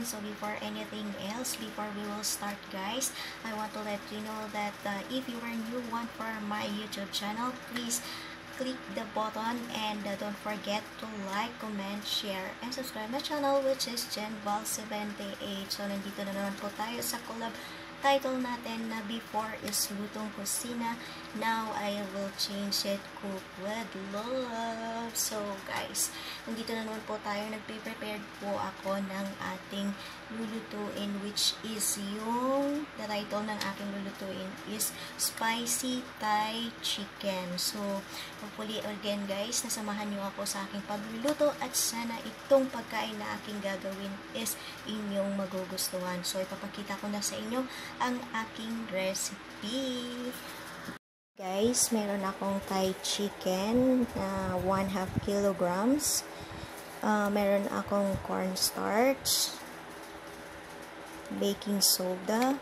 button. So before anything else, before we will start guys, I want to let you know that uh, if you are new one for my YouTube channel, please click the button and uh, don't forget to like, comment, share, and subscribe my channel which is GenVal78. So nandito na naman po tayo sa collab title natin na before is Lutong Kusina. Now, I will change it Cook with Love. So, guys, nandito na naman po tayo. Nagpe-prepared po ako ng ating lulutuin which is yung the title ng aking lulutuin is Spicy Thai Chicken. So, hopefully again guys, nasamahan nyo ako sa aking pagluluto at sana itong pagkain na aking gagawin is inyong magugustuhan. So, ipapakita ko na sa inyo ang aking recipe. Guys, meron akong Thai chicken na 1 half kilograms. Uh, meron akong cornstarch, baking soda,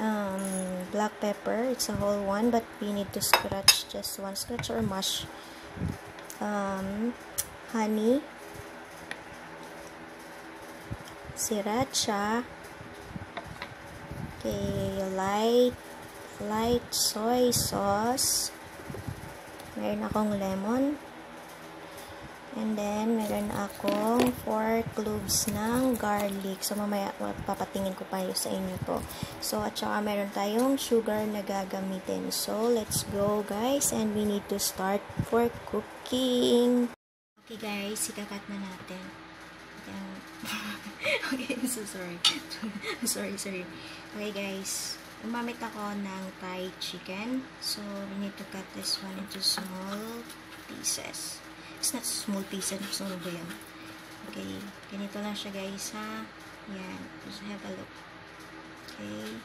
um, black pepper. It's a whole one, but we need to scratch just one scratch or mash. Um, honey, sriracha, Okay, light, light soy sauce. Meron akong lemon. And then, meron akong 4 cloves ng garlic. So, mamaya, papatingin ko pa sa inyo to. So, at saka meron tayong sugar na gagamitin. So, let's go guys. And we need to start for cooking. Okay guys, ikakat na natin. okay, so sorry. sorry, sorry. Okay, guys. Umamit ako ng Thai chicken. So, we need to cut this one into small pieces. It's not small pieces. So, ano ba yan? Okay. Ganito lang siya, guys, ha? Yan. Just have a look. Okay.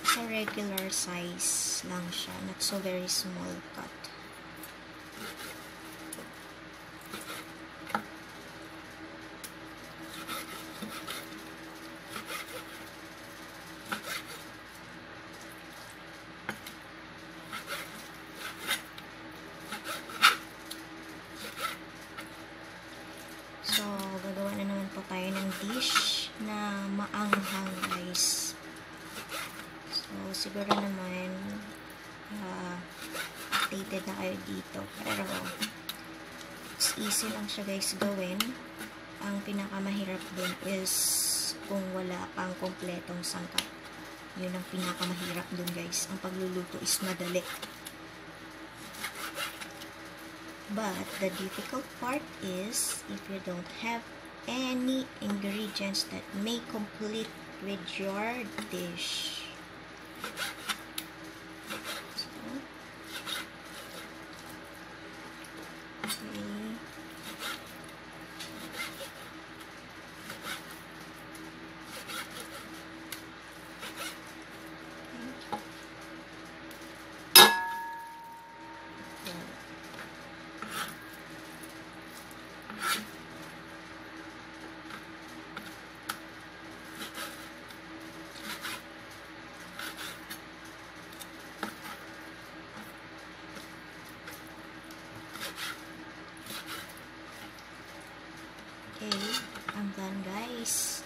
It's a regular size lang siya. Not so very small cut. dish na maanghang guys. So, siguro naman uh, updated na kayo dito. Pero, it's easy lang siya guys gawin. Ang pinakamahirap dun is kung wala pang kompletong sangkap. Yun ang pinakamahirap dun guys. Ang pagluluto is madali. But, the difficult part is, if you don't have any ingredients that may complete with your dish. Okay, I'm done guys.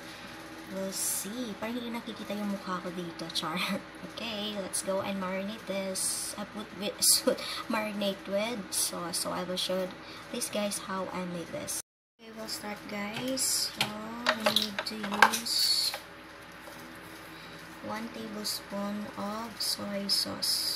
We'll see. Parang hindi nakikita yung mukha ko dito, char. okay, let's go and marinate this. I put with, marinate with sauce. So I will show this guys how I make this. Okay, we'll start guys. So, we need to use 1 tablespoon of soy sauce.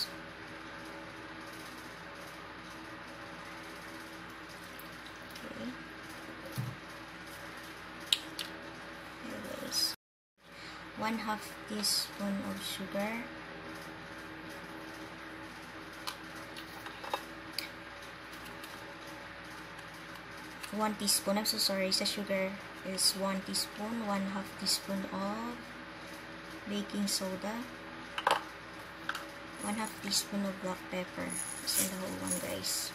1 half teaspoon of sugar. One teaspoon I'm so sorry sa sugar is one teaspoon one half teaspoon of baking soda. One half teaspoon of black pepper. In the whole one guys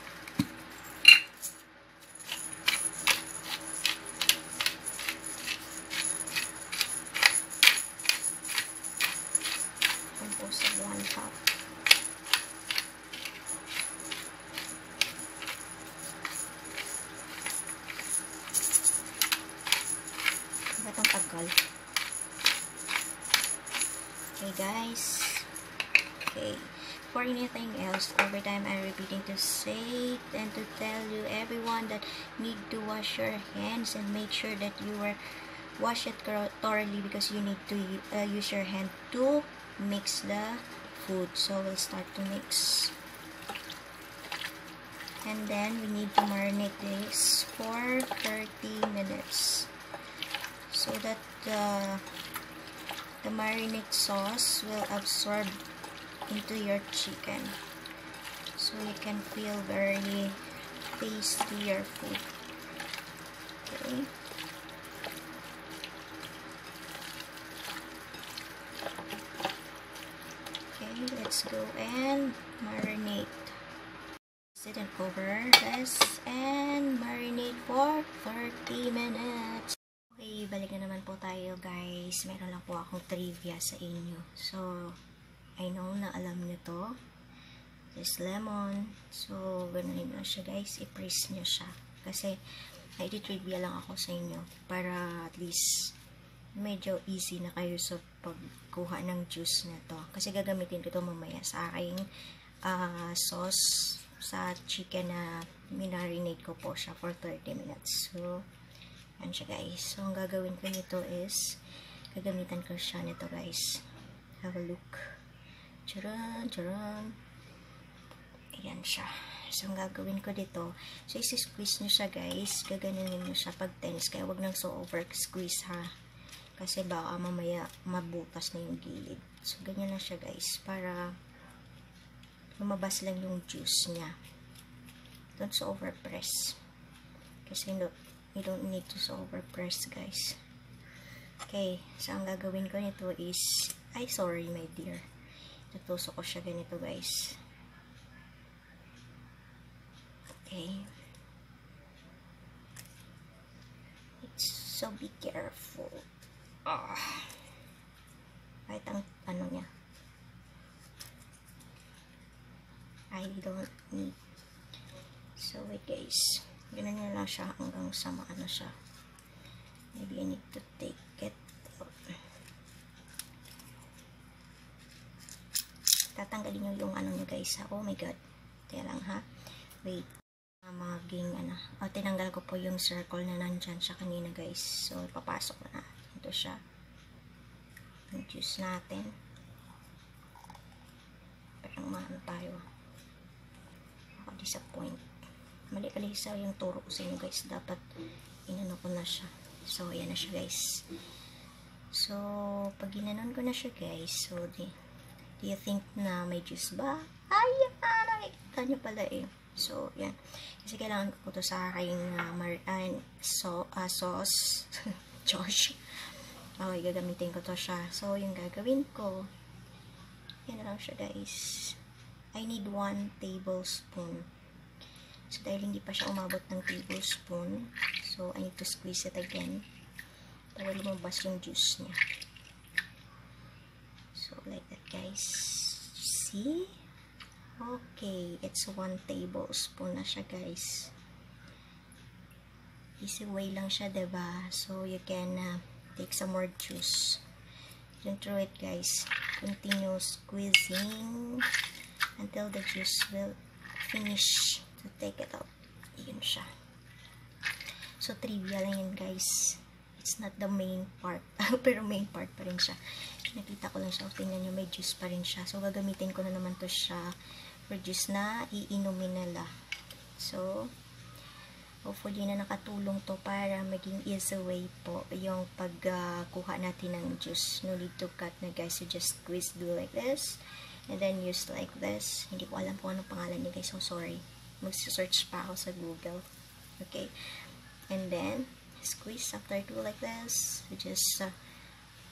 ang tagal. Okay, guys. Okay. For anything else, every time I'm repeating to say and to tell you everyone that need to wash your hands and make sure that you are wash it thoroughly because you need to uh, use your hand to mix the food. So we'll start to mix. And then we need to marinate this for 30 minutes so that the the marinade sauce will absorb into your chicken. So you can feel very tasty your food. Okay. Okay let's go and marinate. Sit and cover this and marinate for 30 minutes balik na naman po tayo guys meron lang po akong trivia sa inyo so I know na alam nyo to. This lemon. So, ganunin nyo siya guys. I-press nyo siya. Kasi, i-trivia lang ako sa inyo. Para at least, medyo easy na kayo sa pagkuha ng juice na to. Kasi gagamitin ko to mamaya sa aking uh, sauce sa chicken na minarinate ko po siya for 30 minutes. So, yan siya guys. So, ang gagawin ko nito is, gagamitan ko siya nito guys. Have a look. Charan, charan. Ayan siya. So, ang gagawin ko dito, so, isi-squeeze nyo siya, guys. Gaganunin nyo siya pag tennis. Kaya, wag nang so over-squeeze, ha. Kasi, baka mamaya mabutas na yung gilid. So, ganyan na siya, guys. Para lumabas lang yung juice niya. Don't so overpress. Kasi, no, you don't need to overpress, guys. Okay. So, ang gagawin ko nito is, ay, sorry, my dear. Tutusok ko siya ganito guys. Okay. It's so be careful. Ah. Kahit ang ano niya. I don't need. So wait guys. Ganun na lang siya hanggang sa maano siya. Maybe I need to take it tatanggalin nyo yung ano nyo guys. Oh my god. Kaya lang ha. Wait. Uh, maging ano. Oh, tinanggal ko po yung circle na nandyan siya kanina guys. So, papasok na. Ito siya. Yung juice natin. Parang maano tayo. Ako disappoint. Mali-alisa yung turo ko sa inyo guys. Dapat inano ko na siya. So, ayan na siya guys. So, pag ginanon ko na siya guys, so, di, Do you think na may juice ba? Ay, yan! Nakikita nyo pala eh. So, yan. Kasi kailangan ko to sa aking uh, mar uh, so, uh, sauce. Josh. Okay, gagamitin ko to siya. So, yung gagawin ko, yan na lang siya guys. I need 1 tablespoon. So, dahil hindi pa siya umabot ng tablespoon, so, I need to squeeze it again para lumabas yung juice niya. So, like that, guys. See? Okay. It's 1 tablespoon na siya, guys. Easy way lang siya, ba diba? So, you can uh, take some more juice. Don't throw it, guys. Continue squeezing until the juice will finish to take it out. Yun siya. So, trivia lang yun, guys. It's not the main part. Pero main part pa rin siya. Nakita ko lang siya. Tingnan nyo, may juice pa rin siya. So, gagamitin ko na naman to siya for juice na iinumin nila. So, hopefully na nakatulong to para maging easy way po yung pagkuha uh, natin ng juice. No need to cut na guys. So, just squeeze, do like this. And then, use like this. Hindi ko alam kung anong pangalan niya guys. So, sorry. Mag-search pa ako sa Google. Okay. And then, squeeze after I do like this just uh,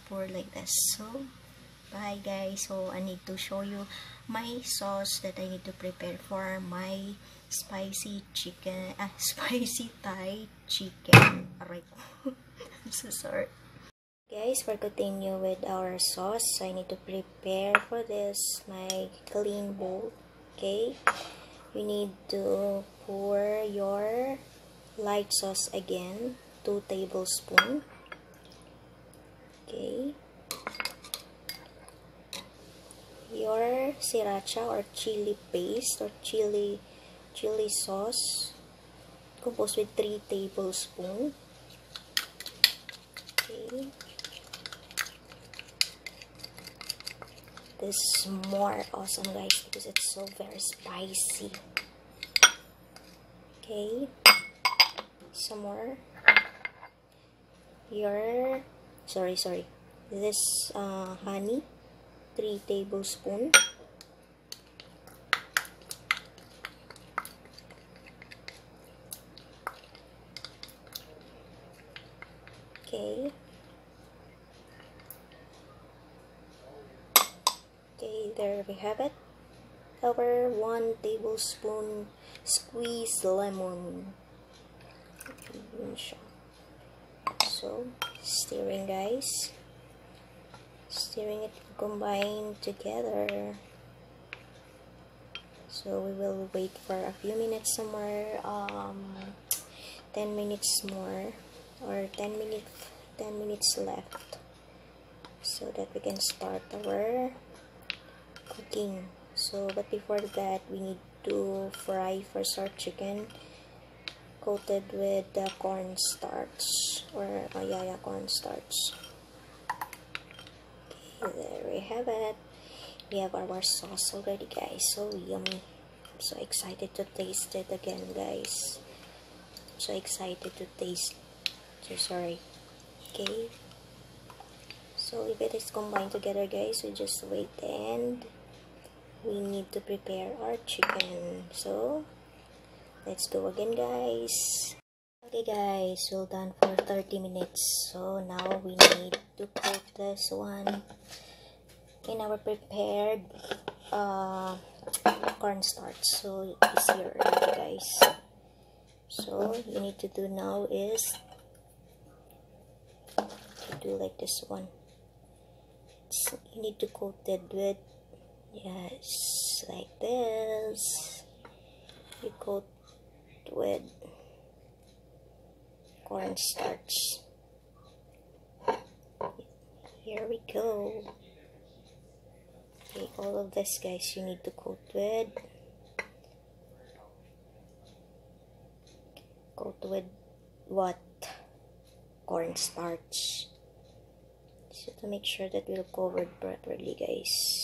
pour like this. So bye guys. So I need to show you my sauce that I need to prepare for my spicy chicken uh, spicy Thai chicken. Alright. I'm so sorry. Guys for continue with our sauce I need to prepare for this my clean bowl. Okay you need to pour your light sauce again 2 tablespoon. Okay. your sriracha or chili paste or chili chili sauce composed with 3 tablespoons. Okay. This is more awesome guys because it's so very spicy. Okay. Some more. Your sorry sorry. This uh, honey 3 tablespoons. okay okay there we have it. Over one tablespoon squeezed lemon. So stirring guys. Stirring it combine together. So we will wait for a few minutes somewhere um 10 minutes more or 10 minutes 10 minutes left so that we can start our cooking. So but before that we need to fry first our chicken coated with the cornstarch or oh yeah, yeah cornstarch. Okay there we have it. We have our sauce already guys. So yummy. I'm so excited to taste it again guys. So excited to taste. So sorry. Okay. So if it is combined together guys we just wait and we need to prepare our chicken. So let's do again guys. Okay guys we're done for 30 minutes. So now we need to put this one in our prepared uh, cornstarch so it's here guys. So you need to do now is do like this one. You need to coat it with yes like this. You coat with cornstarch here we go. Okay all of this guys you need to coat with. Coat with what cornstarch so to make sure that we're covered properly guys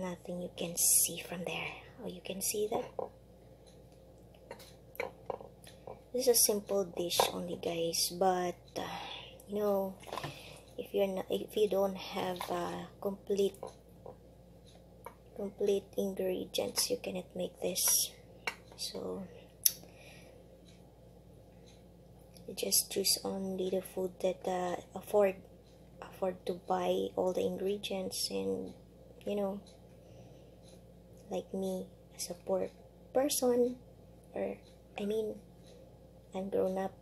nothing you can see from there. Oh you can see that? This is a simple dish only guys but uh, you know if you're not if you don't have uh, complete complete ingredients you cannot make this. So just choose only the food that uh, afford afford to buy all the ingredients and you know like me as a poor person or I mean I'm grown up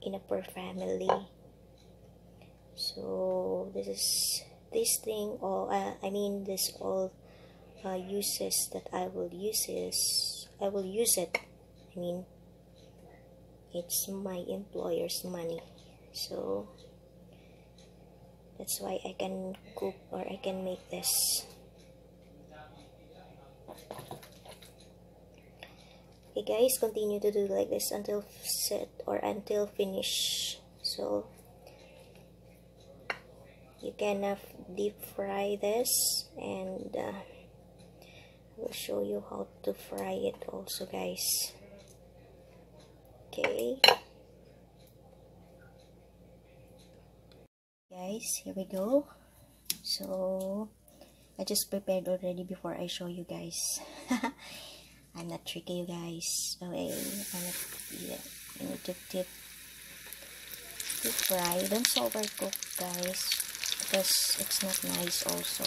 in a poor family. So this is this thing all uh, I mean this all uh, uses that I will use is I will use it. I mean it's my employer's money. So that's why I can cook or I can make this okay guys continue to do like this until set or until finish. So you can uh, deep fry this and uh, I will show you how to fry it also guys. Okay. Guys here we go. So I just prepared already before I show you guys I'm not tricky you guys. Okay I'm not yeah, you need to dip. Deep fry. Don't overcook guys because it's not nice also.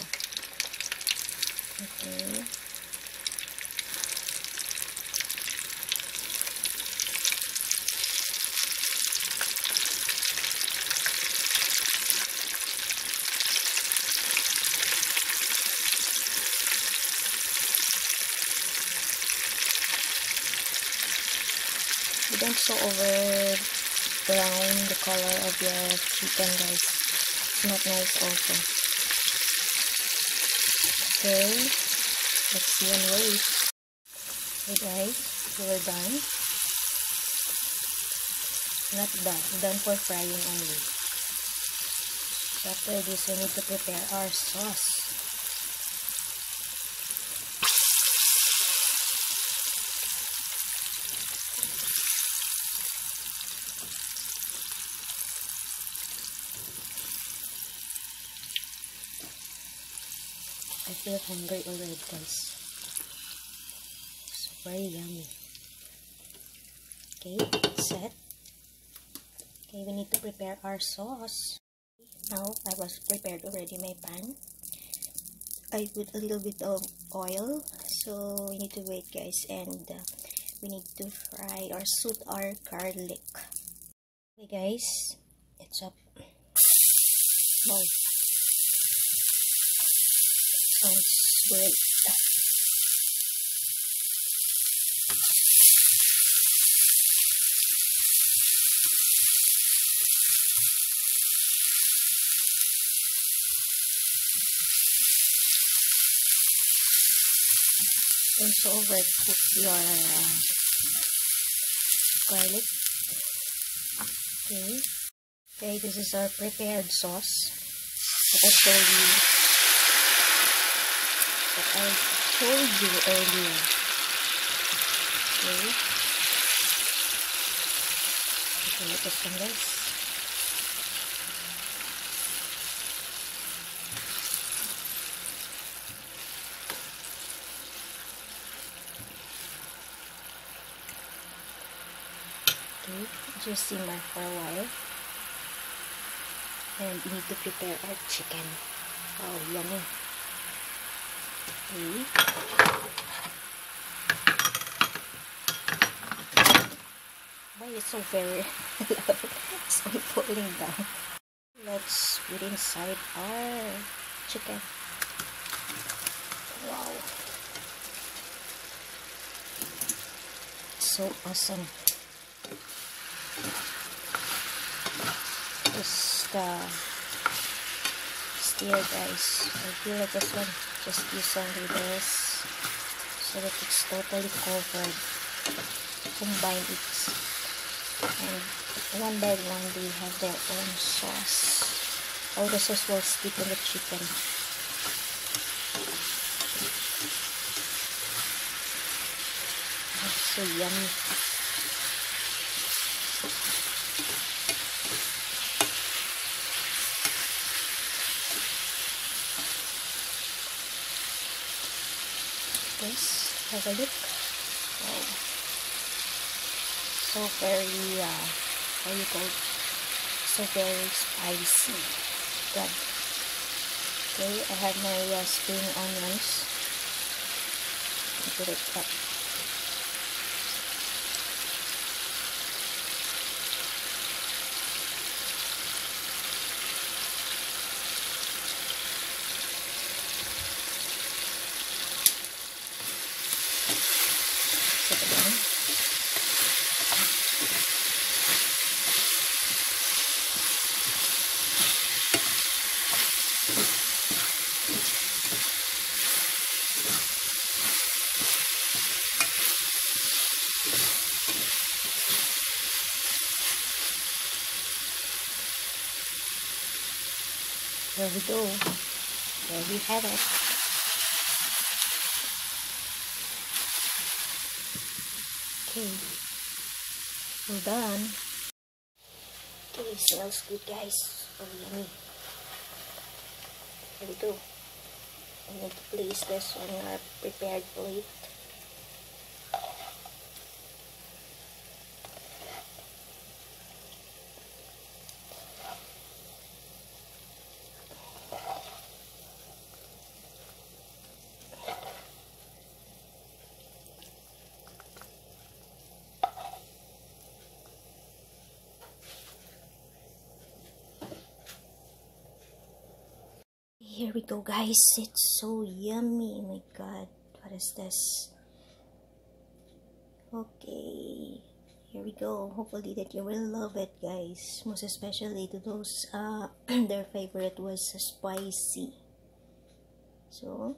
Okay you don't so over brown the color of your chicken guys it's not nice also Okay, let's see and wait. Okay guys, we're done. Not done, done for frying only. After this, we need to prepare our sauce. I feel hungry already guys. It's very yummy. Okay, set. Okay, we need to prepare our sauce. Now, I was prepared already my pan. I put a little bit of oil. So, we need to wait guys and uh, we need to fry or soak our garlic. Okay guys, it's up. Wow. Sounds great. Also overcook your uh, garlic. Okay. Okay, this is our prepared sauce. I'll show you I told you earlier. Okay. Okay, let us. Okay, just simmer for a while. And we need to prepare our chicken. Oh, yummy. Okay. Why is so very all falling down. Let's put inside our chicken. Wow. So awesome. Just uh, stir guys. I feel like this one just use only this so that it's totally covered. Combine it and one by one they have their own sauce. All the sauce will stick on the chicken. So yummy look oh. so very uh how you call it? so very spicy good okay I have my uh, spring onions put it up There we go. There we have it. Okay. We're done. Okay, smells good guys. Oh yummy. There we go. I need to place this on our prepared plate. Here we go, guys. It's so yummy. Oh my god. What is this? Okay. Here we go. Hopefully that you will love it, guys. Most especially to those uh their favorite was spicy. So,